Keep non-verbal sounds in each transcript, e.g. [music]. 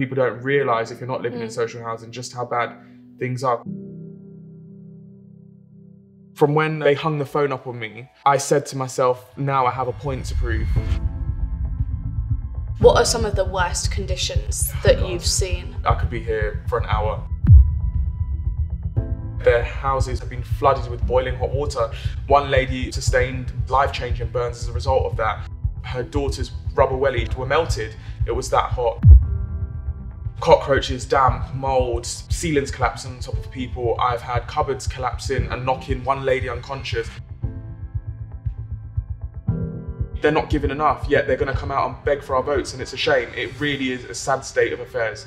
People don't realise if you're not living in Mm. social housing just how bad things are. From when they hung the phone up on me, I said to myself, now I have a point to prove. What are some of the worst conditions that God. you've seen? I could be here for an hour. Their houses have been flooded with boiling hot water. One lady sustained life changing burns as a result of that. Her daughter's rubber welly were melted. It was that hot. Cockroaches, damp, mold, ceilings collapsing on top of people. I've had cupboards collapsing and knocking one lady unconscious. They're not giving enough, yet they're going to come out and beg for our votes, and it's a shame. It really is a sad state of affairs.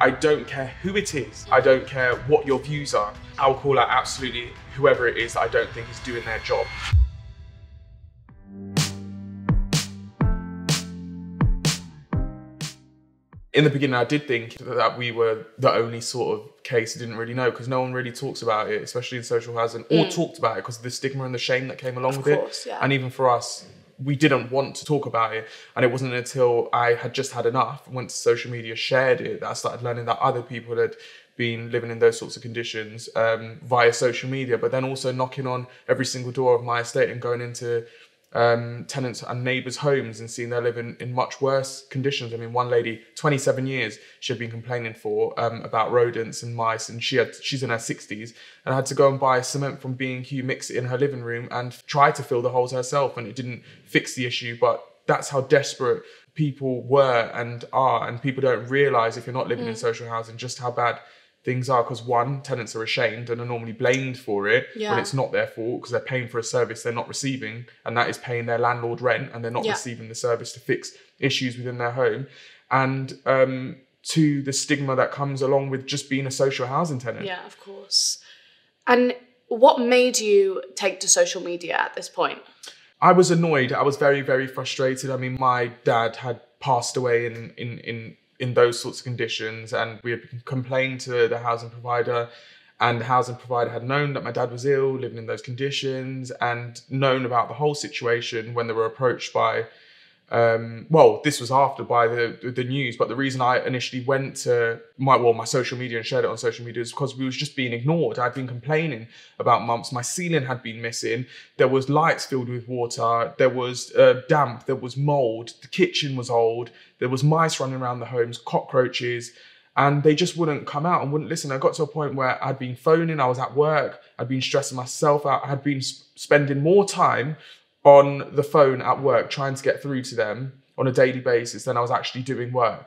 I don't care who it is, I don't care what your views are. I'll call out absolutely whoever it is that I don't think is doing their job. In the beginning, I did think that we were the only sort of case didn't really know because no one really talks about it, especially in social housing, or talked about it because of the stigma and the shame that came along Of with course, it. yeah. And even for us, we didn't want to talk about it. And it wasn't until I had just had enough, went to social media, shared it, that I started learning that other people had been living in those sorts of conditions um, via social media, but then also knocking on every single door of my estate and going into um, tenants and neighbours' homes and seeing they're living in much worse conditions. I mean, one lady, 27 years, she had been complaining for um, about rodents and mice, and she had she's in her 60s and had to go and buy cement from B&Q, mix it in her living room, and try to fill the holes herself, and it didn't fix the issue. But that's how desperate people were and are, and people don't realise if you're not living in social housing just how bad things are because one tenants are ashamed and are normally blamed for it when it's not their fault because they're paying for a service they're not receiving and that is paying their landlord rent and they're not Yeah. receiving the service to fix issues within their home and um, to the stigma that comes along with just being a social housing tenant Yeah, of course. And what made you take to social media at this point? I was annoyed. I was very, very frustrated. I mean, my dad had passed away in in in in those sorts of conditions, and we had complained to the housing provider, and the housing provider had known that my dad was ill, living in those conditions, and known about the whole situation when they were approached by. Um, well, this was after by the the news, but the reason I initially went to my well my social media and shared it on social media is because we was just being ignored. I'd been complaining about months. My ceiling had been missing. There was lights filled with water. There was uh, damp. There was mold. The kitchen was old. There was mice running around the homes, cockroaches, and they just wouldn't come out and wouldn't listen. I got to a point where I'd been phoning. I was at work. I'd been stressing myself out. I had been s- spending more time on the phone at work trying to get through to them on a daily basis than I was actually doing work.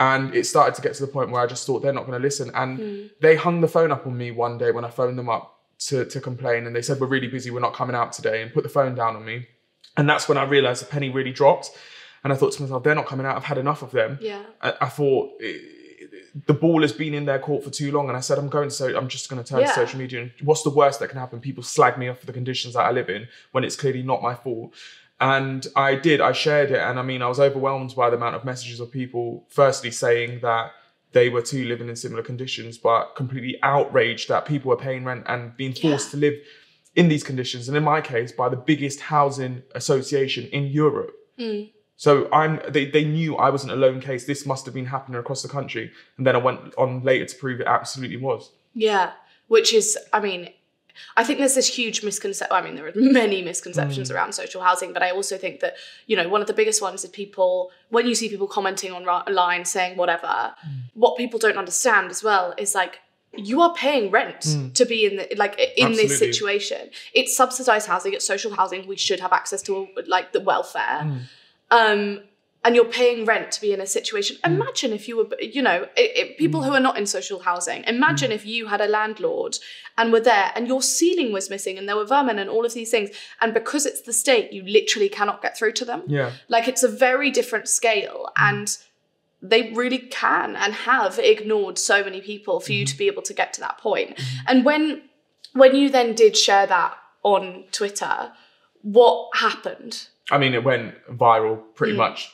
And it started to get to the point where I just thought they're not going to listen. And they hung the phone up on me one day when I phoned them up to, to complain. And they said, We're really busy, we're not coming out today, and put the phone down on me. And that's when I realized the penny really dropped. And I thought to myself, They're not coming out, I've had enough of them. Yeah. I, I thought eh, the ball has been in their court for too long, and I said I'm going to. So I'm just going to turn Yeah. to social media. And what's the worst that can happen? People slag me off for the conditions that I live in when it's clearly not my fault. And I did. I shared it, and I mean, I was overwhelmed by the amount of messages of people. Firstly, saying that they were too living in similar conditions, but completely outraged that people were paying rent and being forced Yeah. to live in these conditions. And in my case, by the biggest housing association in Europe. Mm. So I'm they, they knew I wasn't a lone case. This must have been happening across the country. And then I went on later to prove it absolutely was. Yeah, which is, I mean, I think there's this huge misconception. I mean, there are [laughs] many misconceptions mm. around social housing, but I also think that, you know, one of the biggest ones is people, when you see people commenting online saying whatever, mm. what people don't understand as well is like, you are paying rent mm. to be in the like in this situation. It's subsidized housing, it's social housing. We should have access to like the welfare. Um, and you're paying rent to be in a situation. Hmm. Imagine if you were, you know, i i people hmm. who are not in social housing. Imagine hmm. if you had a landlord and were there and your ceiling was missing and there were vermin and all of these things. And because it's the state, you literally cannot get through to them. Yeah. Like it's a very different scale. And they really can and have ignored so many people for you to be able to get to that point. And when when you then did share that on Twitter, what happened? I mean, it went viral pretty Mm. much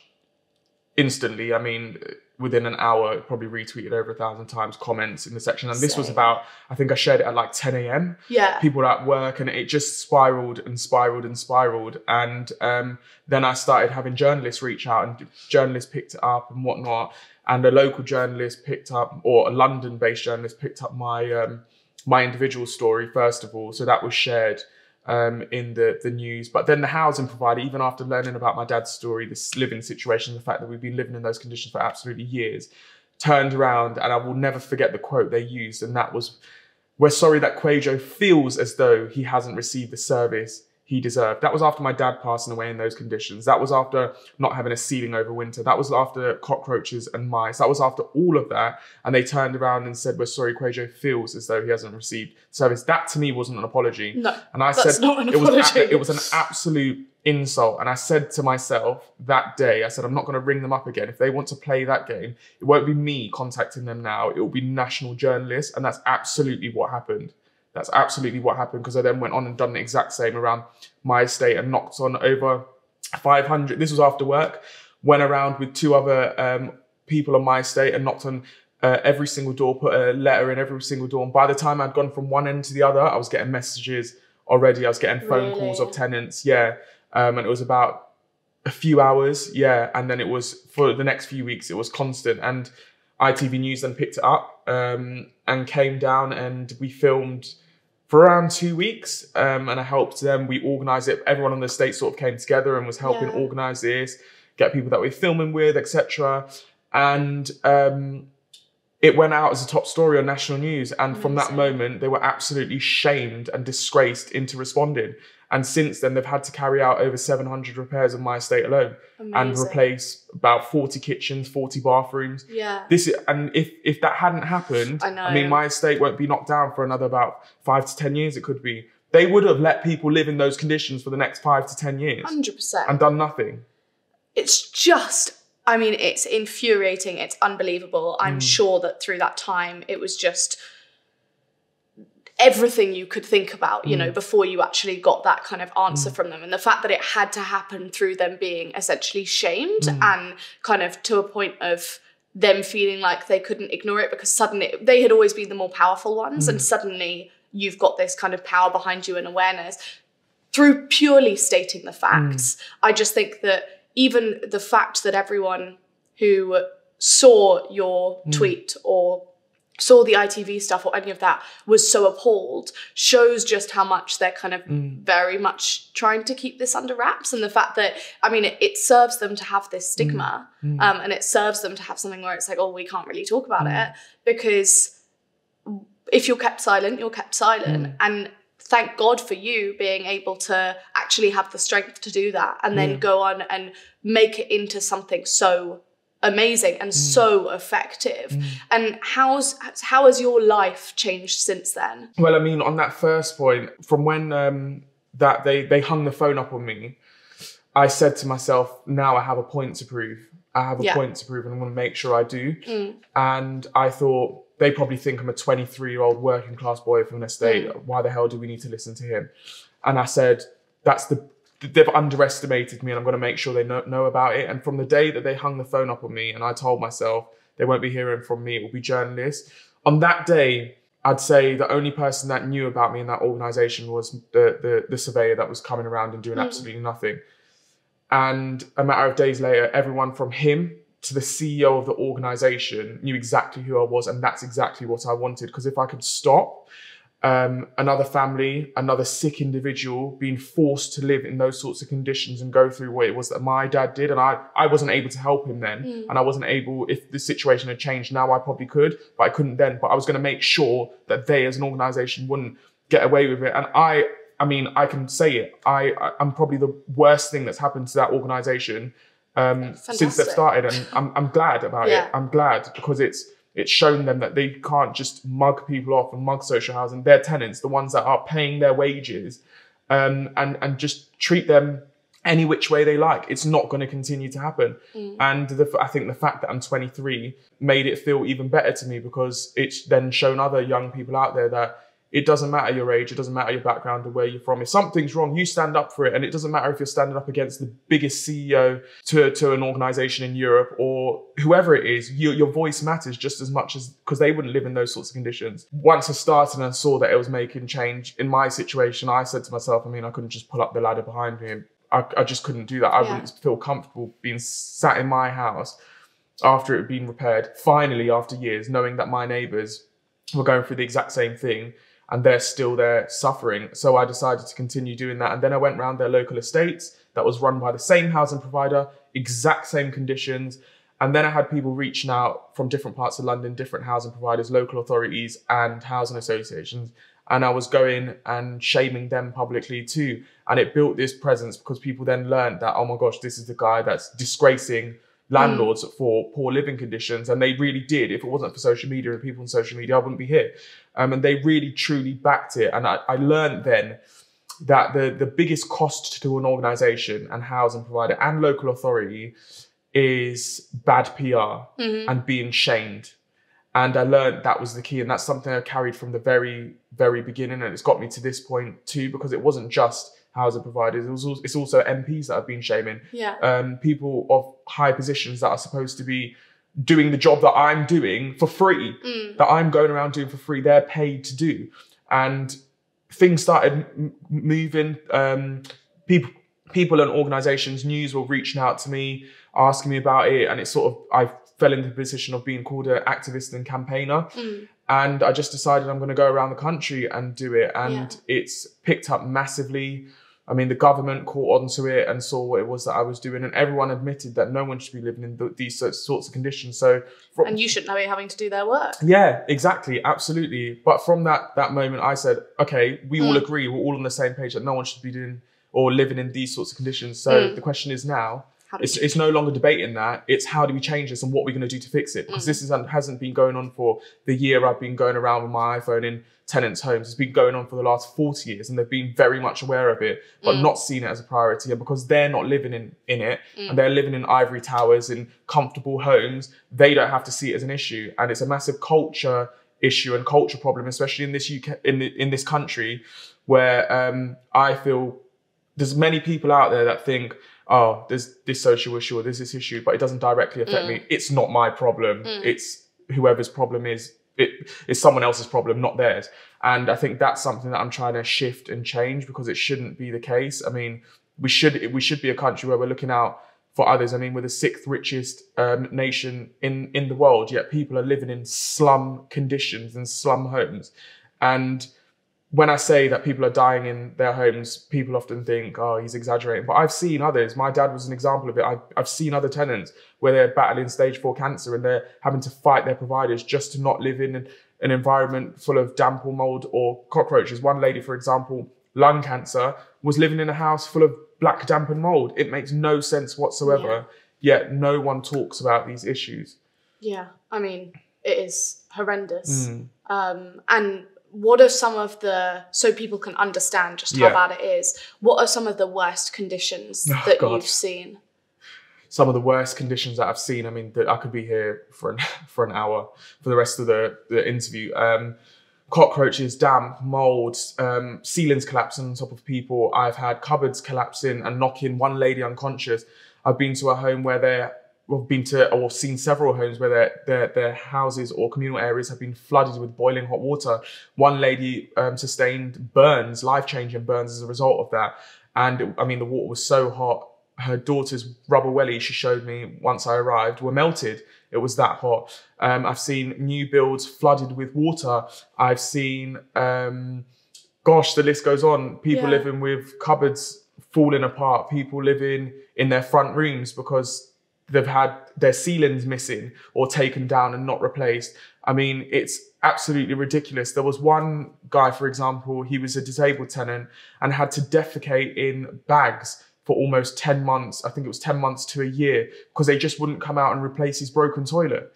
instantly. I mean, within an hour, it probably retweeted over a thousand times comments in the section. And this was about, I think I shared it at like 10 a.m. Yeah. People were at work and it just spiraled and spiraled and spiraled. And um, then I started having journalists reach out and journalists picked it up and whatnot. And a local journalist picked up, or a London-based journalist picked up my um, my individual story first of all. So that was shared um, in the the news. But then the housing provider, even after learning about my dad's story, this living situation, the fact that we've been living in those conditions for absolutely years, turned around and I will never forget the quote they used, and that was, "We're sorry that Kwajo feels as though he hasn't received the service." He deserved. That was after my dad passing away in those conditions. That was after not having a ceiling over winter. That was after cockroaches and mice. That was after all of that. And they turned around and said, We're sorry, Kwajo feels as though he hasn't received service. That to me wasn't an apology. No, And I that's said not an it was apology. a- it was an absolute insult. And I said to myself that day, I said, I'm not going to ring them up again. If they want to play that game, it won't be me contacting them now. It will be national journalists. And that's absolutely what happened. That's absolutely what happened because I then went on and done the exact same around my estate and knocked on over 500. This was after work. Went around with two other um, people on my estate and knocked on uh, every single door, put a letter in every single door. And by the time I'd gone from one end to the other, I was getting messages already. I was getting phone calls of tenants. Yeah. Um, and it was about a few hours. Yeah. And then it was for the next few weeks, it was constant. And ITV News then picked it up um, and came down and we filmed for around two weeks. Um, and I helped them. We organized it. Everyone on the estate sort of came together and was helping Yeah. organize this, get people that we're filming with, etc. And um, it went out as a top story on national news. And from that moment, they were absolutely shamed and disgraced into responding. And since then, they've had to carry out over 700 repairs on my estate alone and replace about 40 kitchens, 40 bathrooms. Yeah. This is, and if if that hadn't happened, I know. mean, my estate won't be knocked down for another about five to ten years. It could be. They would have let people live in those conditions for the next five to ten years Hundred percent. and done nothing. it's just i mean it's infuriating it's unbelievable i'm mm. sure that through that time it was just everything you could think about you know mm. before you actually got that kind of answer mm. from them. And the fact that it had to happen through them being essentially shamed mm. and kind of to a point of them feeling like they couldn't ignore it because suddenly they had always been the more powerful ones and suddenly you've got this kind of power behind you and awareness through purely stating the facts. I just think that even the fact that everyone who saw your tweet or saw the ITV stuff or any of that was so appalled shows just how much they're kind of mm. very much trying to keep this under wraps. And the fact that I mean it, it serves them to have this mm. stigma mm. um, and it serves them to have something where it's like oh we can't really talk about it because if you're kept silent, you're kept silent. And thank God for you being able to actually have the strength to do that and then go on and make it into something so amazing and mm. so effective. Mm. And how's how has your life changed since then? Well, I mean, on that first point, from when um, that they they hung the phone up on me, I said to myself, now I have a point to prove. I have a Yeah. point to prove, and I want to make sure I do. Mm. And I thought they probably think I'm a 23 year old working class boy from an estate. Why the hell do we need to listen to him? And I said, that's the they've underestimated me, and I'm going to make sure they know, know about it. And from the day that they hung the phone up on me, and I told myself they won't be hearing from me, it will be journalists. On that day, I'd say the only person that knew about me in that organization was the the, the surveyor that was coming around and doing hmm. absolutely nothing. And a matter of days later, everyone from him to the CEO of the organization knew exactly who I was, and that's exactly what I wanted. Because if I could stop um, another family, another sick individual being forced to live in those sorts of conditions and go through what it was that my dad did, and I, I wasn't able to help him then, and I wasn't able. If the situation had changed now, I probably could, but I couldn't then. But I was going to make sure that they, as an organization, wouldn't get away with it, and I. I mean, I can say it. I, I I'm probably the worst thing that's happened to that organization um, since they've started, and I'm I'm glad about Yeah. it. I'm glad because it's it's shown them that they can't just mug people off and mug social housing. Their tenants, the ones that are paying their wages, um, and and just treat them any which way they like. It's not going to continue to happen. And the, I think the fact that I'm 23 made it feel even better to me because it's then shown other young people out there that it doesn't matter your age, it doesn't matter your background or where you're from. If something's wrong, you stand up for it. And it doesn't matter if you're standing up against the biggest CEO to, to an organization in Europe or whoever it is, you, your voice matters just as much as because they wouldn't live in those sorts of conditions. Once I started and I saw that it was making change in my situation, I said to myself, I mean, I couldn't just pull up the ladder behind me. I, I just couldn't do that. I Yeah. wouldn't feel comfortable being sat in my house after it had been repaired, finally after years, knowing that my neighbours were going through the exact same thing and they're still there suffering. So I decided to continue doing that. And then I went round their local estates that was run by the same housing provider, exact same conditions. And then I had people reaching out from different parts of London, different housing providers, local authorities, and housing associations. And I was going and shaming them publicly too. And it built this presence because people then learned that, oh my gosh, this is the guy that's disgracing landlords for poor living conditions. And they really did. If it wasn't for social media and people on social media, I wouldn't be here. Um, and they really truly backed it. And I, I learned then that the, the biggest cost to an organization and housing provider and local authority is bad PR and being shamed. And I learned that was the key. And that's something I carried from the very, very beginning. And it's got me to this point too, because it wasn't just housing providers. It was also, it's also MPs that have been shaming Yeah. um, people of high positions that are supposed to be doing the job that I'm doing for free, that I'm going around doing for free. They're paid to do, and things started m- moving. Um, people, people and organisations, news were reaching out to me, asking me about it, and it sort of I fell into the position of being called an activist and campaigner. And I just decided I'm going to go around the country and do it, and it's picked up massively. I mean, the government caught onto it and saw what it was that I was doing, and everyone admitted that no one should be living in th- these sorts of conditions. So, from, And you shouldn't be having to do their work. yeah, exactly, absolutely. But from that that moment, I said, okay, we all hmm. agree, we're all on the same page that no one should be doing or living in these sorts of conditions. So hmm. the question is now. It's, it's no longer debating that. It's how do we change this and what we're going to do to fix it? Because this is, hasn't been going on for the year I've been going around with my iPhone in tenants' homes. It's been going on for the last 40 years and they've been very much aware of it, but not seen it as a priority. And because they're not living in, in it and they're living in ivory towers in comfortable homes, they don't have to see it as an issue. And it's a massive culture issue and culture problem, especially in this UK, in, the, in this country, where um, I feel there's many people out there that think, oh, there's this social issue or there's this issue, but it doesn't directly affect me. It's not my problem. It's whoever's problem is. It, it's someone else's problem, not theirs. And I think that's something that I'm trying to shift and change because it shouldn't be the case. I mean, we should we should be a country where we're looking out for others. I mean, we're the sixth richest um, nation in in the world, yet people are living in slum conditions and slum homes. And when I say that people are dying in their homes, people often think, oh, he's exaggerating. But I've seen others. My dad was an example of it. I've, I've seen other tenants where they're battling stage four cancer and they're having to fight their providers just to not live in an, an environment full of damp or mold or cockroaches. One lady, for example, lung cancer, was living in a house full of black damp and mold. It makes no sense whatsoever. Yet no one talks about these issues. Yeah, I mean, it is horrendous. Mm. Um, and what are some of the so people can understand just how Yeah. bad it is? What are some of the worst conditions Oh, that God. you've seen? some of the worst conditions that I've seen. I mean, that I could be here for an [laughs] for an hour for the rest of the the interview. Um, cockroaches, damp, mold, um, ceilings collapsing on top of people. I've had cupboards collapsing and knocking one lady unconscious. I've been to a home where they're well, been to or seen several homes where their, their their houses or communal areas have been flooded with boiling hot water. One lady um, sustained burns, life changing burns as a result of that. And I mean, the water was so hot. Her daughter's rubber welly, she showed me once I arrived, were melted. It was that hot. Um, I've seen new builds flooded with water. I've seen, um, gosh, the list goes on. People Yeah. living with cupboards falling apart. People living in their front rooms because they've had their ceilings missing or taken down and not replaced. I mean, it's absolutely ridiculous. There was one guy, for example, he was a disabled tenant and had to defecate in bags for almost 10 months. I think it was 10 months to a year because they just wouldn't come out and replace his broken toilet.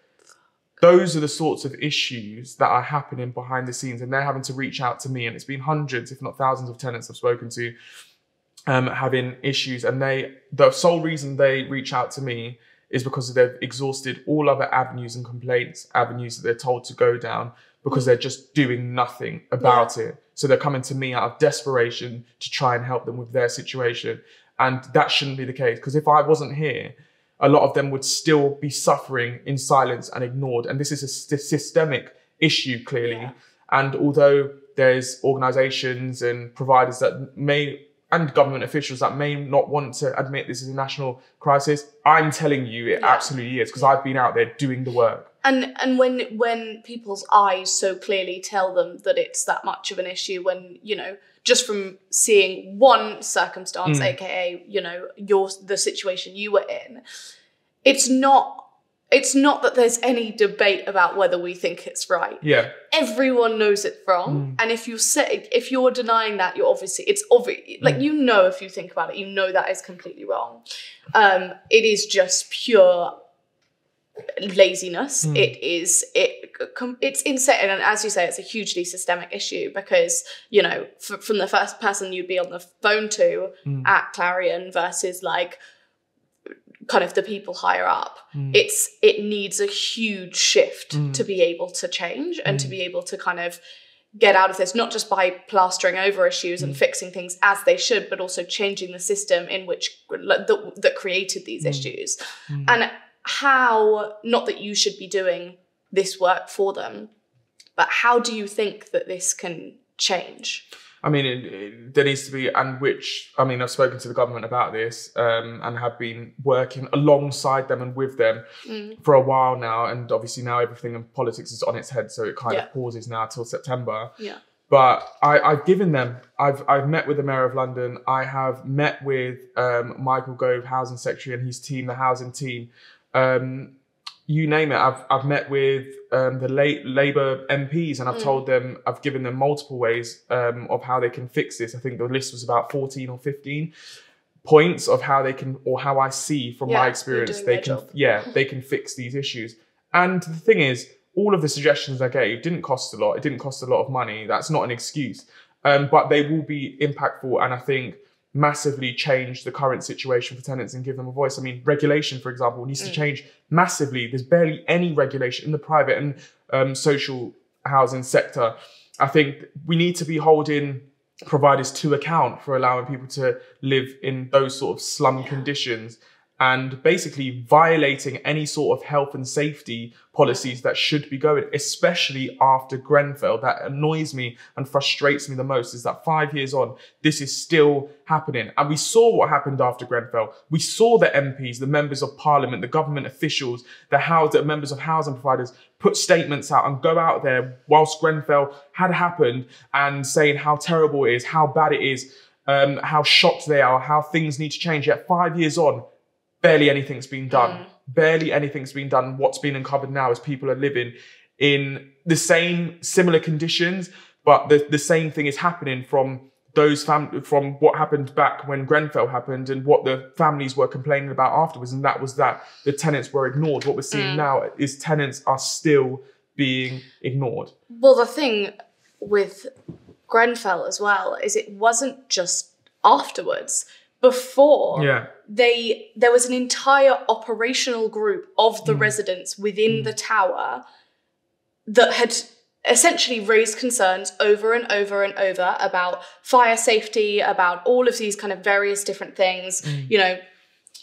Those are the sorts of issues that are happening behind the scenes, and they're having to reach out to me. And it's been hundreds, if not thousands, of tenants I've spoken to um, having issues, and they the sole reason they reach out to me is because they've exhausted all other avenues and complaints avenues that they're told to go down because they're just doing nothing about it. So they're coming to me out of desperation to try and help them with their situation. And that shouldn't be the case because if I wasn't here, a lot of them would still be suffering in silence and ignored. And this is a st- systemic issue, clearly. Yeah. And although there's organizations and providers that may and government officials that may not want to admit this is a national crisis, I'm telling you it Yeah. absolutely is because I've been out there doing the work. and and when when people's eyes so clearly tell them that it's that much of an issue when you know just from seeing one circumstance Mm. aka you know your the situation you were in it's not it's not that there's any debate about whether we think it's right Yeah. everyone knows it's wrong Mm. and if you say if you're denying that you're obviously it's obvious like Mm. you know if you think about it you know that is completely wrong um it is just pure laziness Mm. it is it it's insane and as you say it's a hugely systemic issue because you know f- from the first person you'd be on the phone to Mm. at clarion versus like kind of the people higher up Mm. it's it needs a huge shift Mm. to be able to change and to Mm. be able to kind of get out of this not just by plastering over issues and Mm. fixing things as they should but also changing the system in which that, that created these Mm. issues Mm. and how not that you should be doing this work for them but how do you think that this can change I mean, it, it, there needs to be, and which, I mean, I've spoken to the government about this um, and have been working alongside them and with them Mm. for a while now. And obviously, now everything in politics is on its head. So it kind Yeah. of pauses now till September. yeah But I, I've given them, I've, I've met with the Mayor of London. I have met with um, Michael Gove, Housing Secretary, and his team, the housing team. Um, you name it. I've, I've met with um, the late Labour MPs and I've Mm. told them, I've given them multiple ways um, of how they can fix this. I think the list was about 14 or 15 points of how they can, or how I see from Yeah, my experience, they can, job. yeah, they can fix these issues. And the thing is, all of the suggestions I gave didn't cost a lot. It didn't cost a lot of money. That's not an excuse. Um, but they will be impactful and I think massively change the current situation for tenants and give them a voice. I mean, regulation, for example, needs to Mm. change massively. There's barely any regulation in the private and um, social housing sector. I think we need to be holding providers to account for allowing people to live in those sort of slum Yeah. conditions and basically violating any sort of health and safety policies that should be going, especially after Grenfell. That annoys me and frustrates me the most is that five years on, this is still happening. And we saw what happened after Grenfell. We saw the MPs, the members of parliament, the government officials, the house, the members of housing providers put statements out and go out there whilst Grenfell had happened and saying how terrible it is, how bad it is, um, how shocked they are, how things need to change. Yet five years on, barely anything's been done. Mm. Barely anything's been done. What's been uncovered now is people are living in the same similar conditions, but the, the same thing is happening from those fam- from what happened back when Grenfell happened and what the families were complaining about afterwards, and that was that the tenants were ignored. What we're seeing Mm. now is tenants are still being ignored. Well, the thing with Grenfell as well is it wasn't just afterwards. Before Yeah. they there was an entire operational group of the Mm. residents within Mm. the tower that had essentially raised concerns over and over and over about fire safety, about all of these kind of various different things. Mm. You know,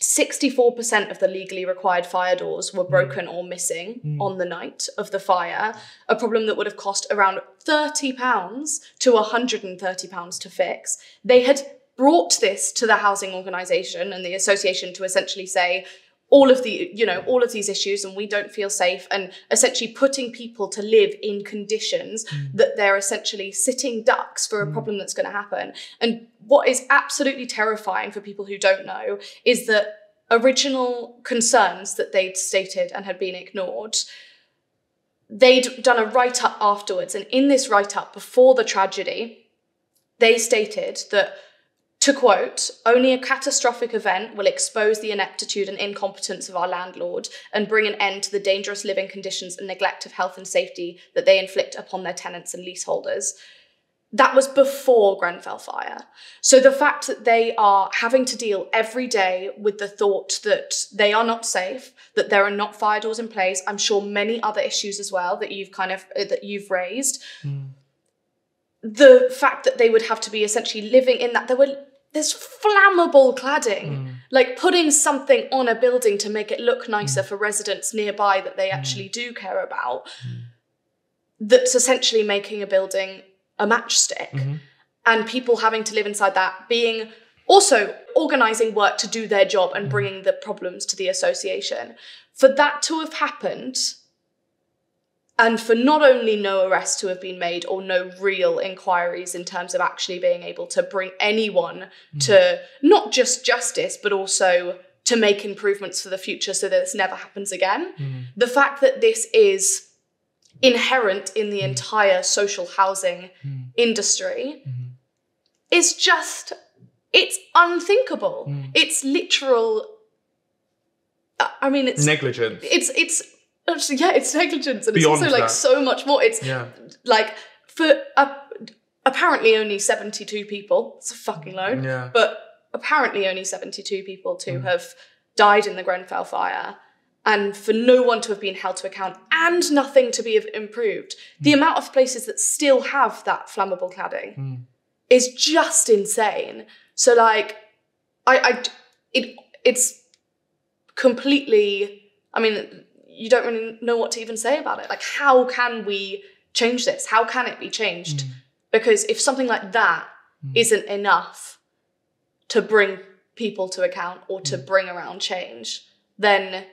64% of the legally required fire doors were broken or missing Mm. on the night of the fire, a problem that would have cost around £30 to £130 to fix. They had brought this to the housing organisation and the association to essentially say, all of the you know all of these issues and we don't feel safe and essentially putting people to live in conditions Mm. that they're essentially sitting ducks for a Mm. problem that's going to happen and what is absolutely terrifying for people who don't know is that original concerns that they'd stated and had been ignored they'd done a write up afterwards and in this write up before the tragedy they stated that to quote, only a catastrophic event will expose the ineptitude and incompetence of our landlord and bring an end to the dangerous living conditions and neglect of health and safety that they inflict upon their tenants and leaseholders. that was before Grenfell fire. So the fact that they are having to deal every day with the thought that they are not safe, that there are not fire doors in place, I'm sure many other issues as well that you've kind of uh, that you've raised. Mm. The fact that they would have to be essentially living in that there were there's flammable cladding, Mm. like putting something on a building to make it look nicer for residents nearby that they actually do care about. That's essentially making a building a matchstick, Mhm. and people having to live inside that, being also organizing work to do their job and bringing the problems to the association. For that to have happened, and for not only no arrests to have been made or no real inquiries in terms of actually being able to bring anyone hmm. to not just justice, but also to make improvements for the future so that this never happens again. Hmm. The fact that this is inherent in the hmm. entire social housing industry is just it's unthinkable. It's literal I- I mean it's Negligence. it's it's actually [laughs] yeah it's negligence and Beyond it's also like that. so much more it's Yeah. like for uh, apparently only 72 people it's a fucking load Yeah. but apparently only 72 people to Mm. have died in the grenfell fire and for no one to have been held to account and nothing to be improved the Mm. amount of places that still have that flammable cladding Mm. is just insane so like i i it it's completely i mean you don't really know what to even say about it. Like how can we change this? How can it be changed? Mm. because if something like that not enough to bring people to account or to bring around change then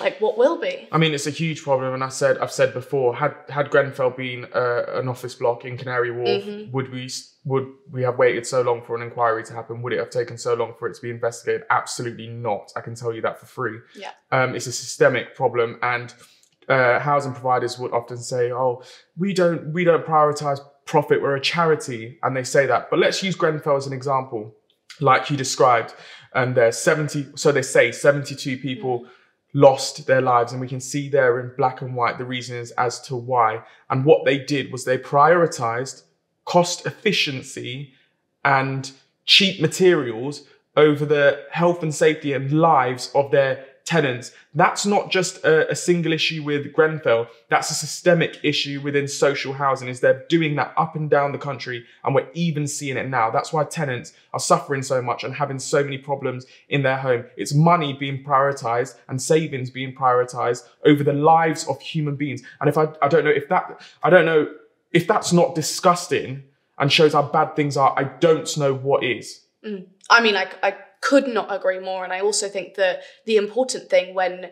like what will be I mean, it's a huge problem, and I said I've said before. Had had Grenfell been uh, an office block in Canary Wharf, Mhm. would we would we have waited so long for an inquiry to happen? Would it have taken so long for it to be investigated? Absolutely not. I can tell you that for free. Yeah. Um, it's a systemic problem, and uh, housing providers would often say, "Oh, we don't we don't prioritize profit. We're a charity," and they say that. But let's use Grenfell as an example, like you described. And there's 70, so they say 72 people lost their lives, and we can see there in black and white the reasons as to why. And what they did was they prioritized cost efficiency and cheap materials over the health and safety and lives of their tenants. That's not just a, a single issue with Grenfell. That's a systemic issue within social housing. Is they're doing that up and down the country, and we're even seeing it now. That's why tenants are suffering so much and having so many problems in their home. It's money being prioritized and savings being prioritized over the lives of human beings. And if I, I don't know if that, I don't know if that's not disgusting and shows how bad things are. I don't know what is. Mm. I mean, I, I could not agree more. And I also think that the important thing when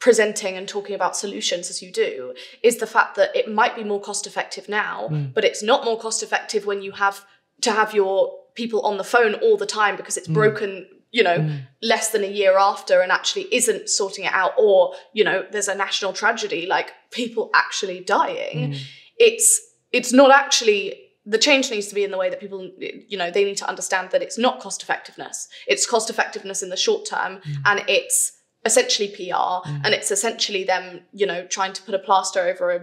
presenting and talking about solutions as you do is the fact that it might be more cost effective now, hmm. but it's not more cost effective when you have to have your people on the phone all the time because it's hmm. broken you know hmm. less than a year after and actually isn't sorting it out or you know there's a national tragedy like people actually dying. It's it's not actually the change needs to be in the way that people you know they need to understand that it's not cost effectiveness. It's cost effectiveness in the short term mm. and it's essentially PR mm. and it's essentially them you know trying to put a plaster over a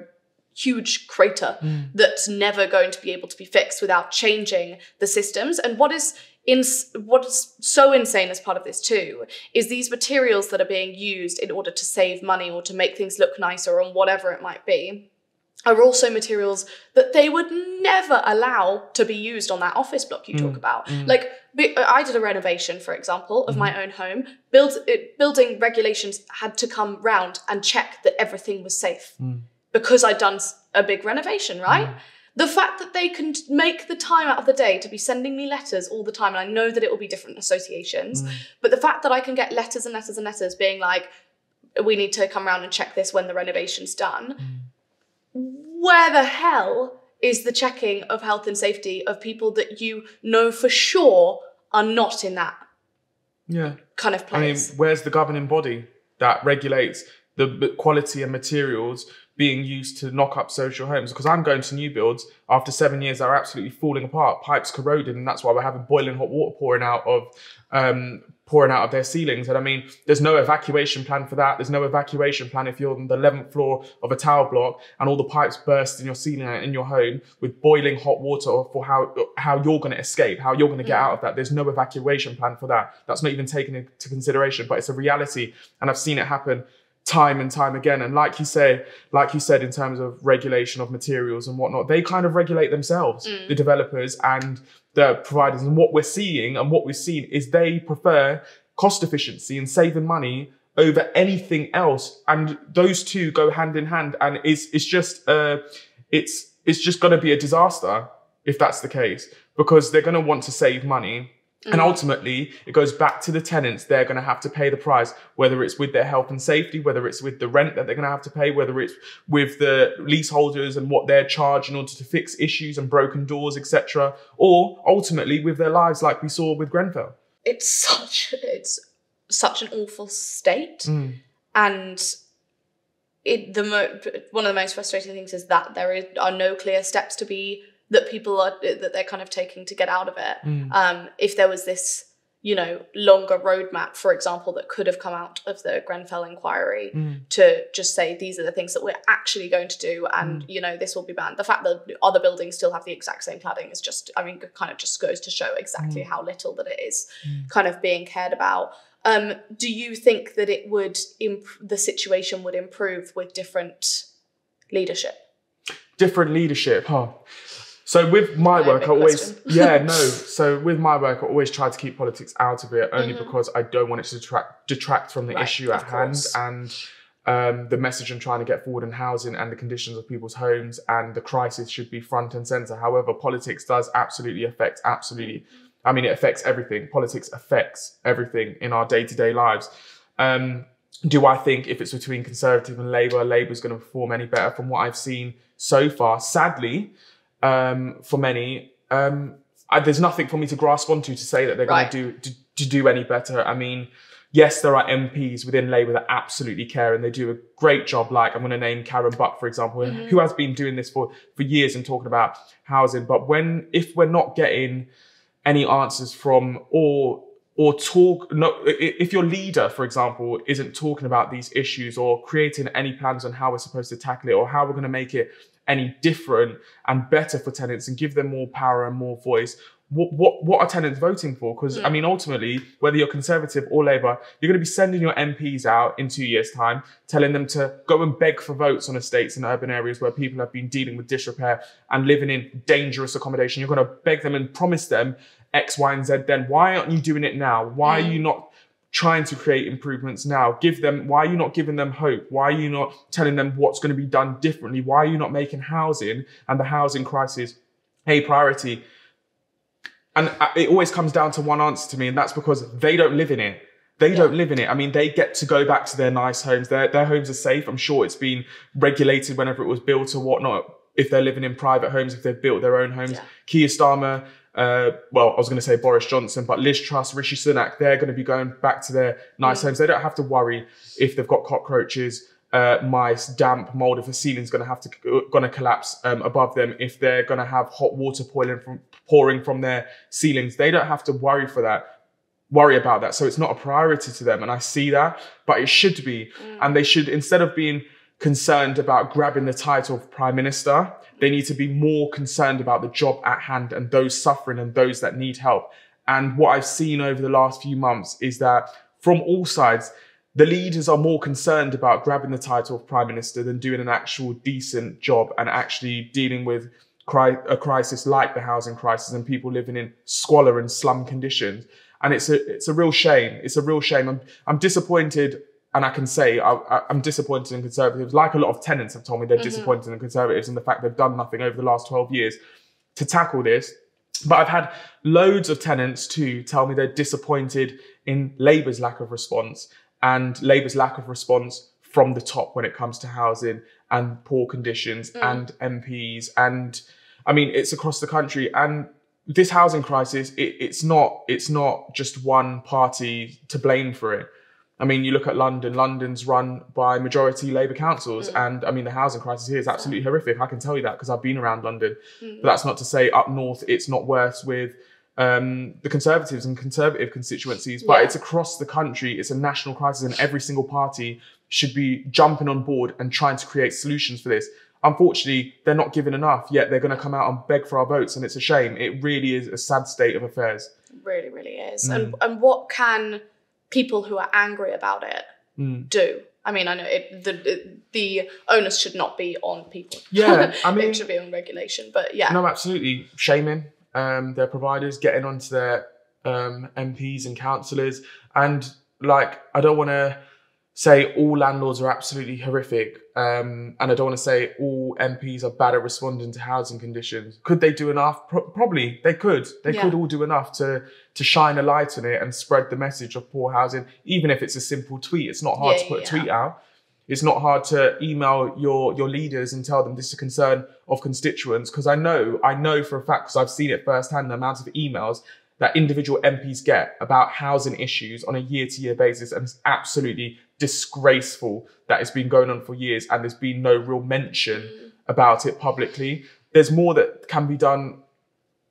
huge crater mm. that's never going to be able to be fixed without changing the systems. And what is in what is so insane as part of this too is these materials that are being used in order to save money or to make things look nicer or whatever it might be are also materials that they would never allow to be used on that office block you talk mm, about. Mm. Like, I did a renovation, for example, of my mm-hmm. own home. Build, it, building regulations had to come round and check that everything was safe mm. because I'd done a big renovation, right? The fact that they can make the time out of the day to be sending me letters all the time, and I know that it will be different associations, but the fact that I can get letters and letters and letters being like, we need to come around and check this when the renovation's done. Where the hell is the checking of health and safety of people that you know for sure are not in that Yeah. kind of place? I mean, where's the governing body that regulates the quality and materials being used to knock up social homes? Because I'm going to new builds after seven years, they're absolutely falling apart, pipes corroded, and that's why we're having boiling hot water pouring out of um, pouring out of their ceilings. And I mean, there's no evacuation plan for that. There's no evacuation plan if you're on the 11th floor of a tower block and all the pipes burst in your ceiling in your home with boiling hot water for how how you're going to escape, how you're going to get out of that. There's no evacuation plan for that. That's not even taken into consideration, but it's a reality. And I've seen it happen time and time again. And like you say, like you said, in terms of regulation of materials and whatnot, they kind of regulate themselves, Mm. the developers and the providers. And what we're seeing and what we've seen is they prefer cost efficiency and saving money over anything else. And those two go hand in hand. And it's it's just uh it's it's just gonna be a disaster if that's the case. Because they're gonna want to save money. And ultimately, it goes back to the tenants. They're going to have to pay the price, whether it's with their health and safety, whether it's with the rent that they're going to have to pay, whether it's with the leaseholders and what they're charged in order to fix issues and broken doors, etc., or ultimately with their lives, like we saw with Grenfell. It's [laughs] such it's such an awful state, Mm. and it the mo- one of the most frustrating things is that there is, are no clear steps to be that people are that they're kind of taking to get out of it. Mm. Um, if there was this you know longer roadmap, for example, that could have come out of the Grenfell inquiry Mm. to just say these are the things that we're actually going to do, and Mm. you know this will be banned. The fact that other buildings still have the exact same cladding is just, I mean, kind of just goes to show exactly Mm. how little that it is kind of being cared about. Um, do you think that it would imp- the situation would improve with different leadership? different leadership, huh? So with my work, I always question. yeah no. [laughs] So with my work, I always try to keep politics out of it, only Mhm. because I don't want it to detract detract from the Right, issue at hand and um, the message I'm trying to get forward in housing and the conditions of people's homes and the crisis should be front and center. However, politics does absolutely affect absolutely. I mean, it affects everything. Politics affects everything in our day to day lives. Um, do I think if it's between Conservative and Labour, Labour's going to perform any better from what I've seen so far? Sadly, um, for many, um, I, there's nothing for me to grasp onto to say that they're Right. going to do to, to do any better. I mean, yes, there are MPs within Labour that absolutely care and they do a great job. Like I'm going to name Karen Buck, for example, who has been doing this for for years and talking about housing. But when if we're not getting any answers from or or talk no if your leader for example isn't talking about these issues or creating any plans on how we're supposed to tackle it or how we're going to make it any different and better for tenants and give them more power and more voice what what, what are tenants voting for? Because i hmm. mean ultimately whether you're conservative or labor you're going to be sending your mps out in two years time telling them to go and beg for votes on estates in urban areas where people have been dealing with disrepair and living in dangerous accommodation. You're going to beg them and promise them X, Y, and Z, then. Why aren't you doing it now? Why hmm. are you not trying to create improvements now? Give them, why are you not giving them hope? Why are you not telling them what's going to be done differently? Why are you not making housing and the housing crisis a priority? And uh, it always comes down to one answer to me, and that's because they don't live in it. They don't live in it. I mean, they get to go back to their nice homes. Their, their homes are safe. I'm sure it's been regulated whenever it was built or whatnot. If they're living in private homes, if they've built their own homes. Yeah. Keir Starmer, uh, well, I was going to say Boris Johnson, but Liz Truss, Rishi Sunak, they're going to be going back to their nice homes. They don't have to worry if they've got cockroaches, uh, mice, damp, mold, if the ceiling's going to have to going to collapse um, above them, if they're going to have hot water pouring from pouring from their ceilings. They don't have to worry for that worry about that. So it's not a priority to them. And I see that, but it should be. And they should, instead of being concerned about grabbing the title of prime minister, they need to be more concerned about the job at hand and those suffering and those that need help. And what I've seen over the last few months is that from all sides, the leaders are more concerned about grabbing the title of prime minister than doing an actual decent job and actually dealing with cri- a crisis like the housing crisis and people living in squalor and slum conditions. And it's a it's a real shame. It's a real shame. I'm I'm disappointed, and I can say I, I'm disappointed in conservatives. Like a lot of tenants have told me, they're mm-hmm. disappointed in conservatives and the fact they've done nothing over the last 12 years to tackle this. But I've had loads of tenants too tell me they're disappointed in Labour's lack of response and Labour's lack of response from the top when it comes to housing and poor conditions mm. and MPs. And I mean, it's across the country. And this housing crisis, it, it's not it's not just one party to blame for it. I mean, you look at London. London's run by majority Labour councils, and I mean the housing crisis here is absolutely horrific. I can tell you that because I've been around London. But that's not to say up north it's not worse with um, the Conservatives and Conservative constituencies, but Yeah. it's across the country. It's a national crisis, and every single party should be jumping on board and trying to create solutions for this. Unfortunately, they're not given enough, yet they're going to come out and beg for our votes, and it's a shame. It really is a sad state of affairs. really, really is. Mm. And and what can people who are angry about it Mm. do? I mean, I know it, the the- the onus should not be on people. Yeah, I [laughs] mean- it should be on regulation. But yeah, No, absolutely. Shaming um, their providers, getting onto their um, MPs and councillors. And like, I don't want to say all landlords are absolutely horrific. Um, and I don't want to say all MPs are bad at responding to housing conditions. Could they do enough? Pro- probably they could. They Yeah. could all do enough to to shine a light on it and spread the message of poor housing, even if it's a simple tweet. It's not hard Yeah, to put yeah. a tweet out. It's not hard to email your your leaders and tell them this is a concern of constituents because I know I know for a fact because I've seen it firsthand the amount of emails that individual MPs get about housing issues on a year to year basis and it's absolutely disgraceful that it's been going on for years and there's been no real mention about it publicly. There's more that can be done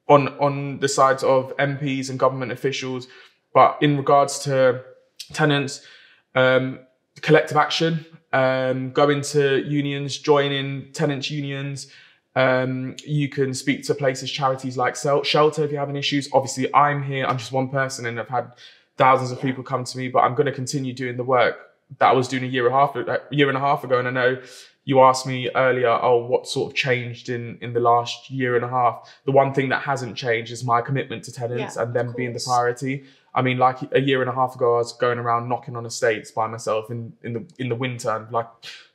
on on the sides of MPs and government officials, but in regards to tenants, um, collective action, um, go into unions, joining tenants unions. Um, you can speak to places, charities like Shelter if you're having issues. Obviously, I'm here. I'm just one person, and I've had thousands of people come to me. But I'm going to continue doing the work that I was doing a year and a half, a year and a half ago. And I know you asked me earlier, oh, what sort of changed in in the last year and a half? The one thing that hasn't changed is my commitment to tenants Yeah, and them being the priority. I mean, like a year and a half ago, I was going around knocking on estates by myself in, in the in the winter, and like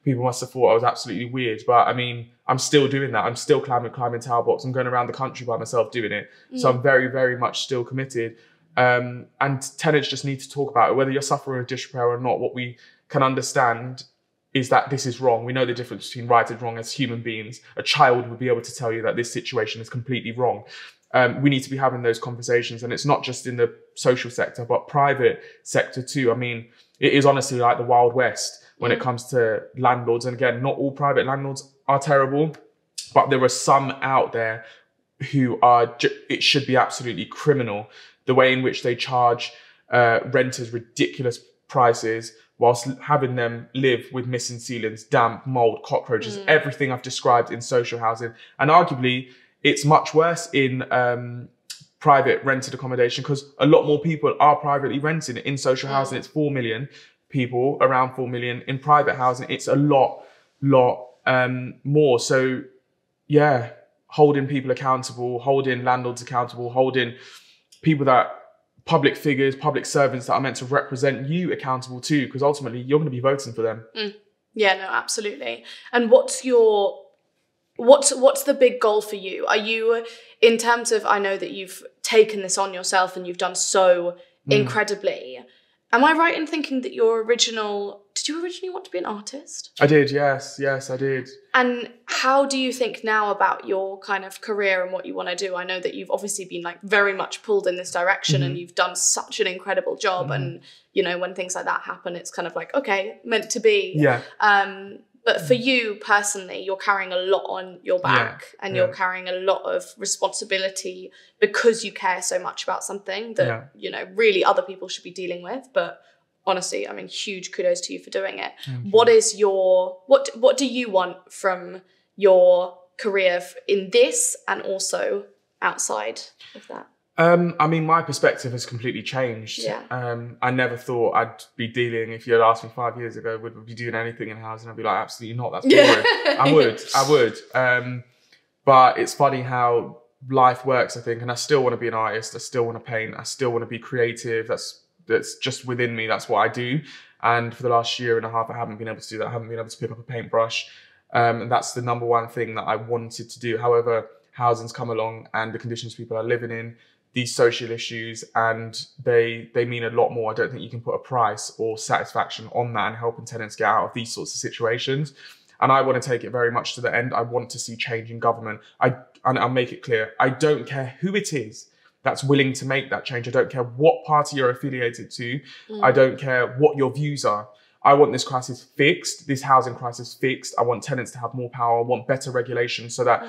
people must have thought I was absolutely weird. But I mean, I'm still doing that. I'm still climbing climbing tower blocks. I'm going around the country by myself doing it. So mm. I'm very very much still committed. Um, and tenants just need to talk about it, whether you're suffering a disrepair or not. What we can understand is that this is wrong. We know the difference between right and wrong as human beings. A child would be able to tell you that this situation is completely wrong. Um, we need to be having those conversations, and it's not just in the social sector, but private sector too. I mean, it is honestly like the Wild West when it comes to landlords. And again, not all private landlords are terrible, but there are some out there who are. It should be absolutely criminal the way in which they charge uh, renters ridiculous prices whilst having them live with missing ceilings, damp, mold, cockroaches, everything I've described in social housing. And arguably, it's much worse in um, private rented accommodation because a lot more people are privately renting in social housing. It's 4 million people, around 4 million. In private housing, it's a lot, lot um, more. So, yeah, holding people accountable, holding landlords accountable, holding people that public figures, public servants that are meant to represent you accountable too, because ultimately you're going to be voting for them. Mm. Yeah, no, absolutely. And what's your what's what's the big goal for you? Are you in terms of I know that you've taken this on yourself and you've done so mm. incredibly. Am I right in thinking that your original did you originally want to be an artist? I did, yes, yes, I did. And how do you think now about your kind of career and what you want to do? I know that you've obviously been like very much pulled in this direction and mm-hmm. you've done such an incredible job mm-hmm. and you know when things like that happen it's kind of like okay, meant to be. Yeah, Um, but for mm. you personally, you're carrying a lot on your back and yeah. you're carrying a lot of responsibility because you care so much about something that, Yeah. you know, really other people should be dealing with. But honestly, I mean, huge kudos to you for doing it. What is your, what, what do you want from your career in this and also outside of that? Um, I mean, my perspective has completely changed. Yeah. Um, I never thought I'd be dealing. If you had asked me five years ago, would we be doing anything in housing? I'd be like, absolutely not. That's boring. I would. I [laughs] would. Um, but it's funny how life works. I think, and I still want to be an artist. I still want to paint. I still want to be creative. That's that's just within me. That's what I do. And for the last year and a half, I haven't been able to do that. I haven't been able to pick up a paintbrush. Um, and that's the number one thing that I wanted to do. However, housing's come along and the conditions people are living in, these social issues, and they they mean a lot more. I don't think you can put a price or satisfaction on that and helping tenants get out of these sorts of situations. And I want to take it very much to the end. I want to see change in government. I and I'll make it clear. I don't care who it is that's willing to make that change. I don't care what party you're affiliated to. I don't care what your views are. I want this crisis fixed, this housing crisis fixed. I want tenants to have more power. I want better regulation so that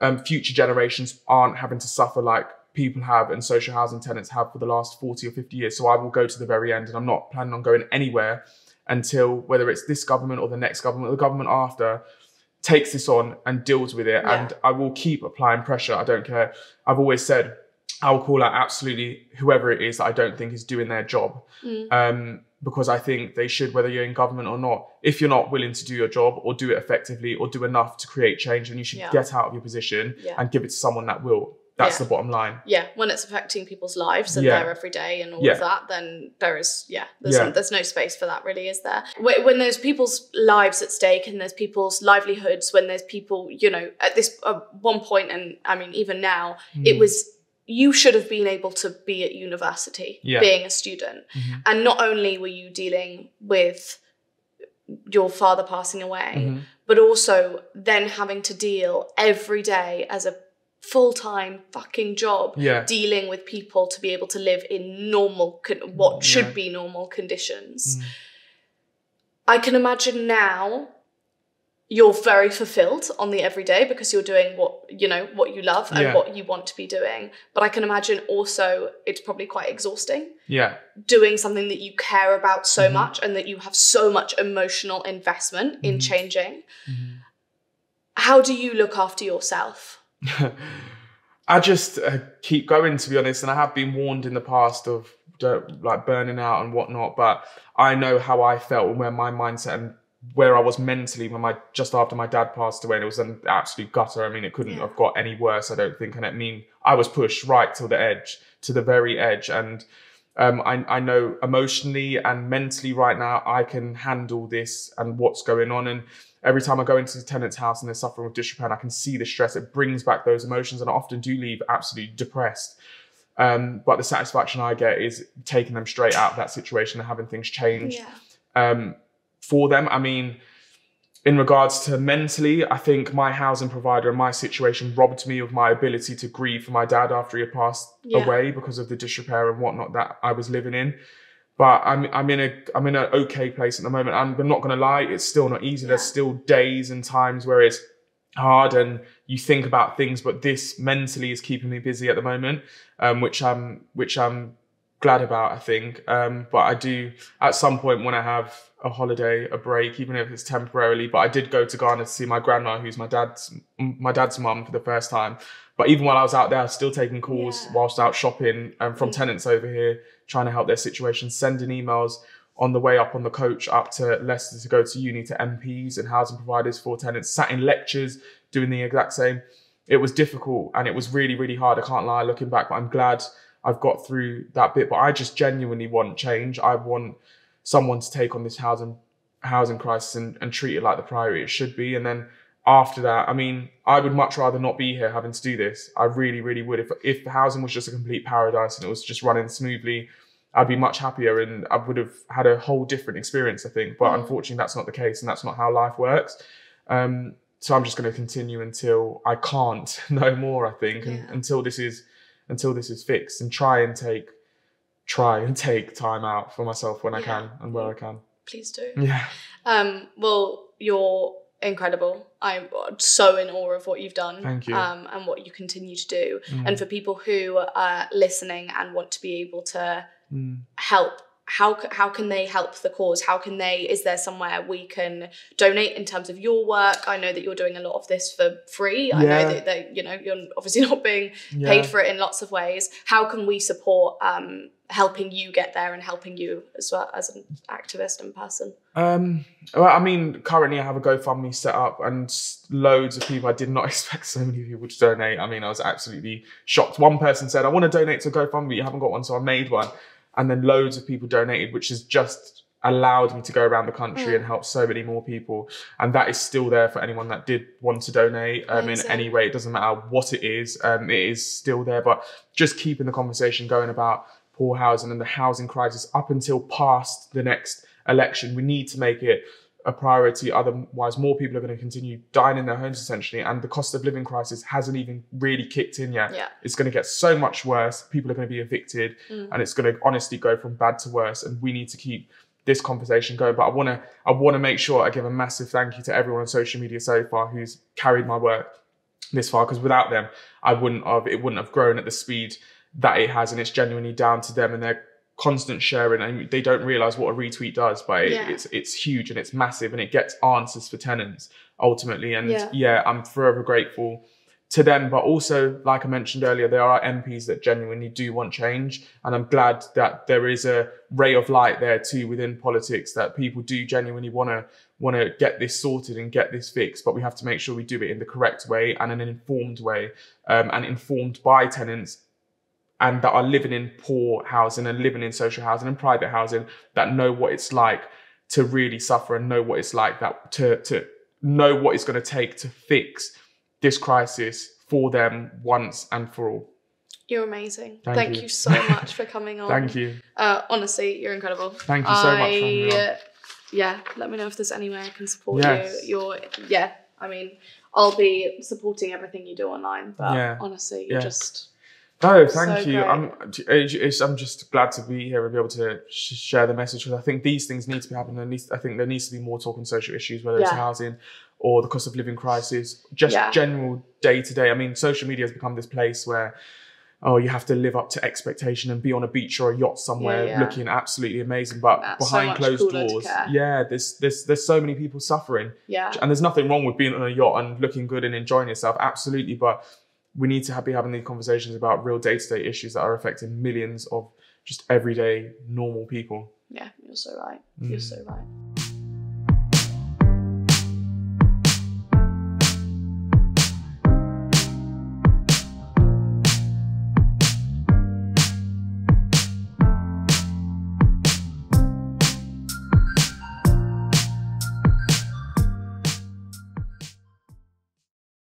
um, future generations aren't having to suffer like people have and social housing tenants have for the last 40 or 50 years. So I will go to the very end and I'm not planning on going anywhere until whether it's this government or the next government or the government after takes this on and deals with it. Yeah. And I will keep applying pressure. I don't care. I've always said I will call out absolutely whoever it is that I don't think is doing their job. Mm. Um, because I think they should, whether you're in government or not, if you're not willing to do your job or do it effectively or do enough to create change, then you should Yeah. get out of your position Yeah. and give it to someone that will. That's Yeah. the bottom line. yeah, when it's affecting people's lives and Yeah. their everyday and all Yeah. of that, then there is yeah, there's Yeah. there's no space for that really, is there? When, there's people's lives at stake and there's people's livelihoods, when there's people, you know, at this uh, one point, and I mean even now, it Mm. was you should have been able to be at university Yeah. being a student, Mhm. and not only were you dealing with your father passing away, Mhm. but also then having to deal every day as a full time fucking job Yeah. dealing with people to be able to live in normal, con- what should Yeah. be normal conditions. Mm. I can imagine now you're very fulfilled on the everyday because you're doing what you know what you love and Yeah. what you want to be doing but i can imagine also it's probably quite exhausting Yeah. doing something that you care about so Mhm. much and that you have so much emotional investment in Mhm. changing Mhm. how do you look after yourself [laughs] I just uh, keep going, to be honest. And I have been warned in the past of like burning out and whatnot. But I know how I felt and where my mindset and where I was mentally when my just after my dad passed away. And it was an absolute gutter. I mean, it couldn't Yeah. have got any worse. I don't think. And I mean, I was pushed right to the edge, to the very edge, and. Um, I, I know emotionally and mentally right now I can handle this and what's going on. And every time I go into the tenant's house and they're suffering with disrepair, and I can see the stress. It brings back those emotions, and I often do leave absolutely depressed. Um, but the satisfaction I get is taking them straight out of that situation and having things change yeah um, for them. I mean, in regards to mentally, I think my housing provider and my situation robbed me of my ability to grieve for my dad after he had passed Yeah. away because of the disrepair and whatnot that I was living in. But I'm I'm in a I'm in an okay place at the moment. I'm, I'm not gonna lie, it's still not easy. There's still days and times where it's hard and you think about things, but this mentally is keeping me busy at the moment, um, which I'm which I'm glad about. I think, um, but I do at some point want to have a holiday, a break, even if it's temporarily. But I did go to Ghana to see my grandma, who's my dad's my dad's mum for the first time. But even while I was out there, I was still taking calls Yeah. whilst out shopping um, from Mm. tenants over here, trying to help their situation, sending emails on the way up on the coach up to Leicester to go to uni to MPs and housing providers for tenants, sat in lectures doing the exact same. It was difficult and it was really, really hard. I can't lie looking back, but I'm glad I've got through that bit. But I just genuinely want change. I want someone to take on this housing housing crisis and, and treat it like the priority it should be. And then after that, I mean, I would much rather not be here having to do this. I really, really would. If if the housing was just a complete paradise and it was just running smoothly, I'd be much happier and I would have had a whole different experience, I think. But Mm. unfortunately, that's not the case and that's not how life works. Um, so I'm just going to continue until I can't [laughs] no more, I think, and until this is until this is fixed and try and take try and take time out for myself when I can and where I can. please do Yeah. Um, well, you're incredible. I'm so in awe of what you've done. Thank you. Um, and what you continue to do. Mm. And for people who are listening and want to be able to Mm. help, how how can they help the cause? How can they? Is there somewhere we can donate in terms of your work? I know that you're doing a lot of this for free. yeah. I know that, that you know you're obviously [laughs] not being Yeah. paid for it in lots of ways. How can we support um, helping you get there and helping you as well as an activist and person? Um, well, I mean, currently I have a GoFundMe set up, and loads of people. I did not [laughs] expect so many people to donate. I mean, I was absolutely shocked. One person said, "I want to donate to GoFundMe. You haven't got one, so I made one." And then loads of people donated, which has just allowed me to go around the country Mm. and help so many more people. And that is still there for anyone that did want to donate um, in any way. It doesn't matter what it is. Um, it is still there. But just keeping the conversation going about poor housing and the housing crisis up until past the next election. We need to make it a priority. Otherwise, more people are going to continue dying in their homes essentially, and the cost of living crisis hasn't even really kicked in yet. Yeah. It's going to get so much worse. People are going to be evicted, Mm. and it's going to honestly go from bad to worse. And we need to keep this conversation going. But I want to, I want to make sure I give a massive thank you to everyone on social media so far who's carried my work this far because without them, I wouldn't have it wouldn't have grown at the speed that it has, and it's genuinely down to them and their constant sharing. And they don't realize what a retweet does, but Yeah. it's it's huge and it's massive, and it gets answers for tenants ultimately. And Yeah. yeah, I'm forever grateful to them, but also, like I mentioned earlier, there are MPs that genuinely do want change, and I'm glad that there is a ray of light there too within politics that people do genuinely want to want to get this sorted and get this fixed. But we have to make sure we do it in the correct way and in an informed way, um, and informed by tenants and that are living in poor housing and living in social housing and private housing that know what it's like to really suffer and know what it's like that to to know what it's going to take to fix this crisis for them once and for all. You're amazing. Thank Thank, you. you. so [laughs] much for coming on. Thank you. Uh, honestly, you're incredible. Thank you so much for having me on. I- Yeah, let me know if there's any way I can support Yes. you. You're yeah. I mean, I'll be supporting everything you do online. But Yeah. honestly, you're Yeah. just No, thank So you. great. I'm it's, I'm just glad to be here and be able to sh- share the message because I think these things need to be happening. There needs, I think there needs to be more talk on social issues, whether it's housing or the cost of living crisis, just Yeah. general day to day. I mean, social media has become this place where oh, you have to live up to expectation and be on a beach or a yacht somewhere Yeah, yeah. looking absolutely amazing, but That's behind much closed doors, yeah, there's there's there's so many people suffering. yeah. And there's nothing wrong with being on a yacht and looking good and enjoying yourself, absolutely. But we need to be having these conversations about real day to day issues that are affecting millions of just everyday normal people. Yeah, you're so right. You're Mm. so right.